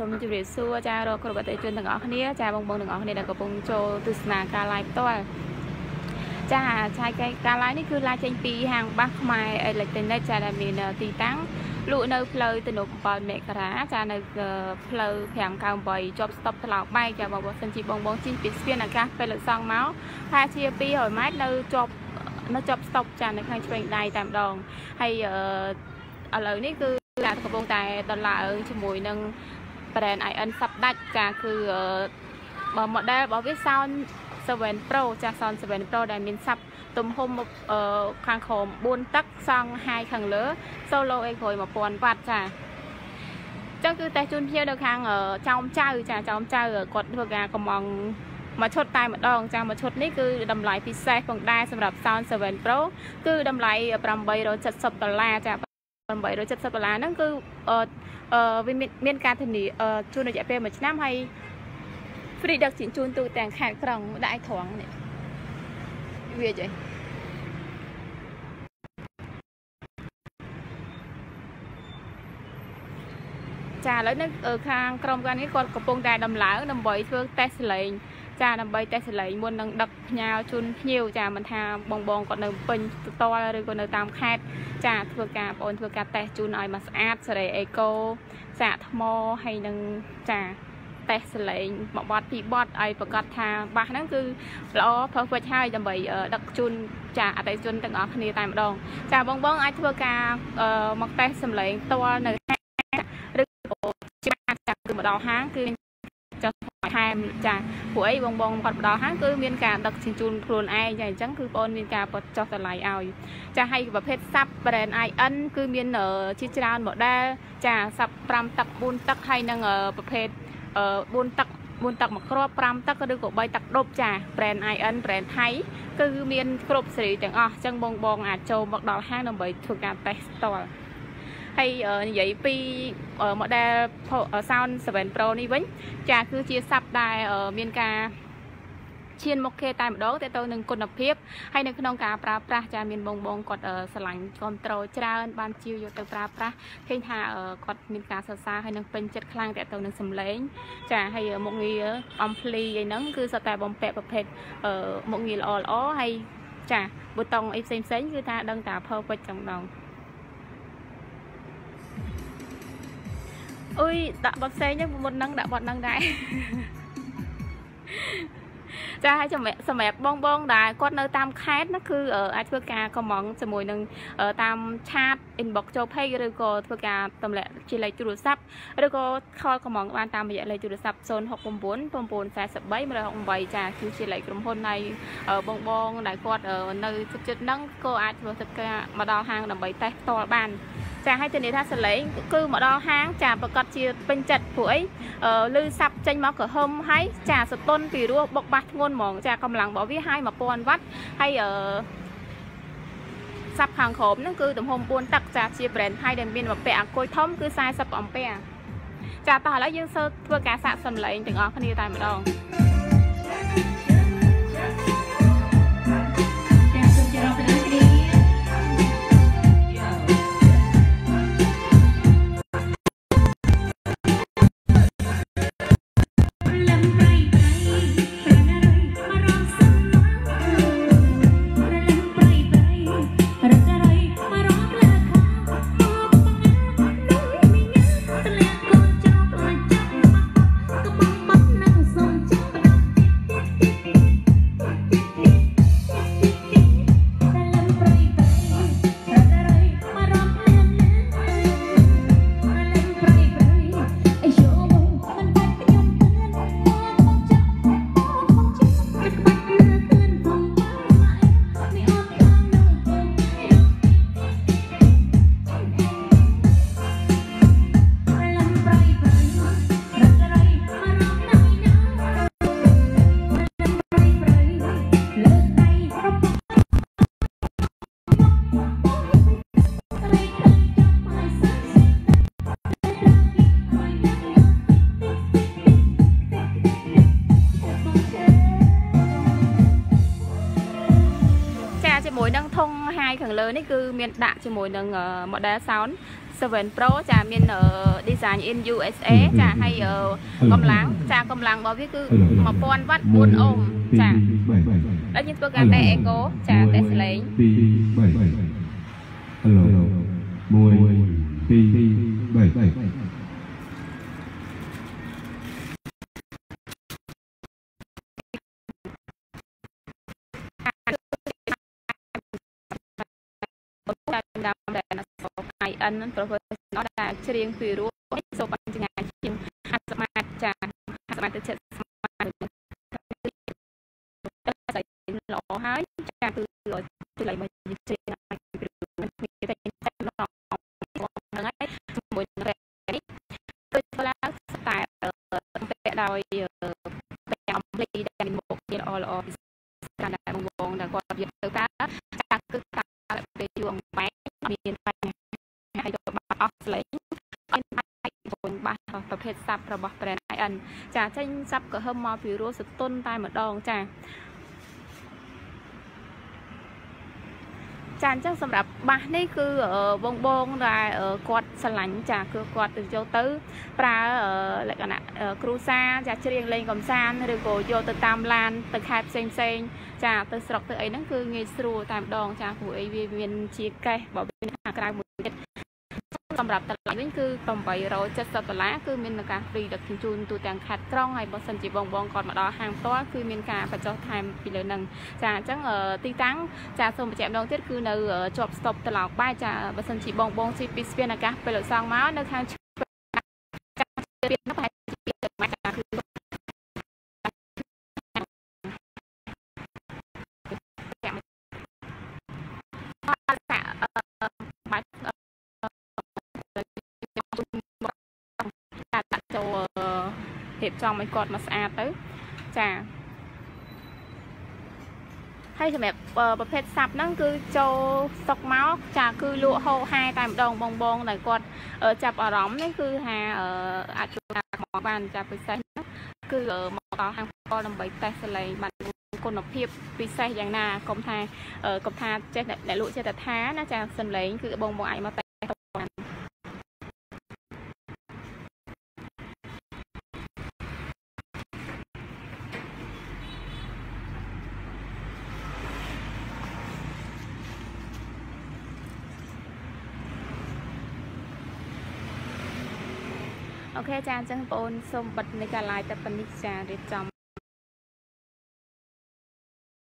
សូមជម្រាបសួរចារកគ្រប់អតិថិជនទាំងអស់គ្នាចាបងប្អូនទាំងអស់គ្នាដែលកំពុងចូលទស្សនាការ live ផ្ទាល់ចាឆាយការ live នេះគឺឡាចេញពីហាងបាសខ្មែរ Electronic ចាដែលមានទីតាំងលក់នៅផ្លូវទំនប់7មករាចានៅផ្លូវ598ជាប់ស្តុបថ្លោបែកចាបងប្អូនសិនជីបងបងជិះពីស្ពានអាកាសពេលលើកសងមកថាជា200ម៉ែត្រនៅជាប់នៅជាប់ស្តុបចានៅខាងឆ្វេងដៃតែម្ដងហើយឥឡូវនេះគឺតែកំពុងតែដុល្លារជាមួយនឹង brand IN សាប់ដាច់ចាគឺបើ model របស់វា Sound 7 Pro ចា Sound 7 Pro ដែលមានសាប់ទំហំខាងក្រោម4ទឹកសង់2ខាងលើ Solo Echo 1000វ៉ាត់ចាចឹងគឺតែជូនភ្ញៀវនៅខាងចោមចៅចាចោមចៅគាត់ធ្វើការកំងមួយឈុតតែម្ដងចាមួយឈុតនេះគឺតម្លៃពិសេសផងដែរសម្រាប់ Sound 7 Pro គឺតម្លៃ870ដុល្លារចា 870ដុល្លារហ្នឹងគឺអឺវាមានមានការធានាជួនរយៈពេល1ឆ្នាំហើយ free ដឹកជញ្ជូនទូទាំងខេត្តក្រុងដាក់ឲ្យត្រង់នេះវាចេះចាឥឡូវនៅខាងក្រុមការនេះគាត់កំពុងតែដំឡើងដើម្បីធ្វើតេស្តសលេង ចាដើម្បីតេស្តសលេងមុននឹងដឹកផ្ញើជូនភ្ញៀវចាមិនថាបងបងគាត់នៅពេញផ្ទាល់ឬក៏នៅតាមខេត្តចាធ្វើការបងធ្វើការតេស្តជូនឲ្យមកស្អាតសេរីអេកូសាកថ្មហើយនឹងចាតេស្តសលេងមួយបត់ពីរបត់ឲ្យប្រកាសថាបាសហ្នឹងគឺល្អ perfect ហើយដើម្បីដឹកជូនចាអតិថិជនទាំងអស់គ្នាតែម្ដង ចាបងបងអាចធ្វើការមកតេស្តសំឡេងផ្ទាល់នៅហាងឬក៏ជាចាគឺមកដល់ហាងគឺចុះ ថែមចាព្រោះអីបងបងគាត់មកដល់ហាងគឺមានការដឹកជញ្ជូនខ្លួនឯងចាអញ្ចឹងគឺបងមានការបត់ចុះតម្លៃឲ្យចាហើយប្រភេទសាប់ brand IN គឺមានជាច្រើន model ចាសាប់5ទឹក4ទឹកហើយនឹងប្រភេទ4ទឹក4ទឹកមួយគ្រាប់5ទឹកឬក៏3ទឹកដប់ចា brand IN brand ថៃគឺមានគ្រប់សេរីទាំងអស់អញ្ចឹងបងបងអាចចូលមកដល់ហាងដើម្បីធ្វើការតេស្តផ្ទាល់ ហើយនិយាយពី model Sound 7 Pro នេះវិញចាគឺជាសាប់ដែលមានការឈានមុខគេតែម្ដងទៅទៅនឹងគុណភាពហើយនៅក្នុងការប្រើប្រាស់ចាមានបងបងគាត់ស្រឡាញ់គ្រប់ត្រូលច្រើន បានជាវយកទៅប្រើប្រាស់ឃើញថាគាត់មានការសរសើរហើយនឹងពេញចិត្តខ្លាំងទៅទៅនឹងសម្លេងចាហើយមុខងារអំភ្លីអីហ្នឹងគឺសុទ្ធតែបំពាក់ប្រភេទមុខងារល្អល្អហើយចាប៊ូតុងអីផ្សេងផ្សេងគឺថាដឹងតា perfect ចឹងដង អុយដាក់បត់ផ្សេងហ្នឹងមុនហ្នឹងដាក់បត់ហ្នឹងដែរចាហើយសម្រាប់បងបងដែលគាត់នៅតាមខេត្តណាគឺអាចធ្វើការកំងជាមួយនឹងតាមឆាត inbox ចូល page ឬក៏ធ្វើការទម្លាក់ជាលេខទូរស័ព្ទឬក៏ខលកំងបានតាមរយៈលេខទូរស័ព្ទ069 943 168ចាគឺជាលេខក្រុមហ៊ុននៃបងបងដែលគាត់នៅជិតជិតហ្នឹងក៏អាចធ្វើទឹកការមកដល់ហាងដើម្បីតេស្តផ្ទាល់បាន ចាឲ្យធានាថាសលេងគឺមកដល់ហាងចាប្រកាសជាពេញចិត្តព្រោះអីលឺសាប់ចេញមកក្រហមហើយចាសតុនពីរោះបុកបាសធ្ងន់ហ្មង ចាកម្លាំងរបស់វាហើយ1000វ៉ាត់ហើយអឺសាប់ខាងក្រោមហ្នឹងគឺទំហំ4ទឹកចាជា brand ថៃដែលមានបំពាក់អាគុយធំគឺ40អំពែចាតោះឥឡូវយើងសើធ្វើការសាកសំឡេងទាំងអស់គ្នាតែម្ដងចា ជាមួយនឹងធុងហាយខាងលើនេះគឺមានដាក់ជាមួយនឹង model sound 7 Pro ចាមាន design in USA ចាហើយកម្លាំងចាកម្លាំងរបស់វាគឺ1000វ៉ាត់4អូមចាហើយយើងធ្វើការតែ echo ចាតែសលេង Hello 1 2 3 តាមតាមដែលអសរ IN នឹង professional ដែលច្រៀងពីរោះសូមបញ្ញត្តិជាង50ម៉ាតចា50ម៉ាតទៅ70ម៉ាតតែល្អហើយចាគឺគឺឡៃមកច្រៀងពីរោះមានតែតែល្អហ្នឹងហើយជាមួយនឹងរ៉េនេះដូចស្លាស្តែពាក់ដោយពាក់អំភ្លីដែលមានមុខជាល្អល្អពីស្រាដែលបងបងដែលគាត់យកទៅការចាគឺការ ពេលយូរអង្បែមានបញ្ហាហើយក៏បាត់អស់ស្លេងអត់អាចបងបាសប្រភេទសាប់របស់ brand IN ចាចេញសាប់ក៏ហឹមមកពីរសស្ទុនតែម្ដងចា ចាអញ្ចឹងសម្រាប់បាសនេះគឺបងបងដែលគាត់ស្រឡាញ់ចាគឺគាត់ទៅយកទៅ ប្រើលក្ខណៈគ្រូសាចាច្រៀងលេងកំសាន្តឬក៏យកទៅតាមឡានទៅខេត្តផ្សេងផ្សេងចាទៅស្រុកទៅអីហ្នឹងគឺងាយស្រួលតែម្ដងចាព្រោះអីវាមានជាកេះបើវាខាងក្រៅមួយទៀត សម្រាប់តម្លៃវិញគឺ870ដុល្លារគឺមានការ free ដឹកជញ្ជូនទូទាំងខេត្តក្រុងហើយបើសិនជាបងបងគាត់មកដល់ហាងផ្ទាល់គឺមានការបញ្ចុះថែមពីលើនឹងចាអញ្ចឹងទីតាំងចាសូមបញ្ជាក់ម្ដងទៀតគឺនៅជាប់ស្តុបត្រឡោកបែចាបើសិនជាបងបងជិះពីស្ពានអាកាសពេលលោកសងមកនៅខាងចា រៀបចំឲ្យគាត់មកស្អាតទៅចាហើយសម្រាប់ប្រភេទសាប់ហ្នឹងគឺចូលស្តុកមកចាគឺលក់ហោហែតែម្ដងបងបងដែលគាត់ចាប់អារម្មណ៍នេះគឺថាអាចជួលមកបានចាពិសេសហ្នឹងគឺមកដល់ហាងផ្ទាល់ដើម្បីតេស្តសលេងបានគុណភាពពិសេសយ៉ាងណាកុំថាកុំថាចេះអ្នកលក់ចេះតែថាណាចាសលេងគឺបងបងអាចមក អូខេចាអញ្ចឹងបងប្អូនសូមបិទនៃការ live តែប៉ុណ្្នេះចារៀបចំ